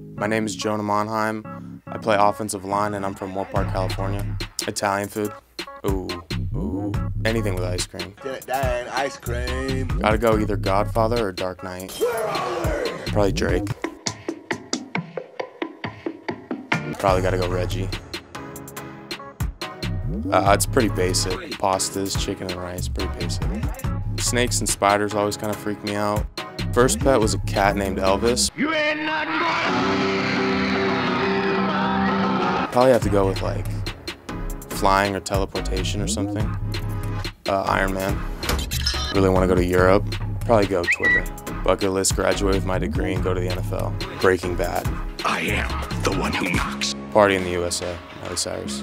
My name is Jonah Monheim. I play offensive line and I'm from Moorpark, California. Italian food. Ooh, ooh. Anything with ice cream. Dang, ice cream. Gotta go either Godfather or Dark Knight. Probably Drake. Probably gotta go Reggie. Uh, it's pretty basic. Pastas, chicken and rice, pretty basic. Snakes and spiders always kind of freak me out. First pet was a cat named Elvis. You ain't nothing Probably have to go with like flying or teleportation or something. Uh, Iron Man. Really want to go to Europe. Probably go Twitter. Bucket list, graduate with my degree and go to the NFL. Breaking Bad. I am the one who knocks. Party in the USA. Miley Cyrus.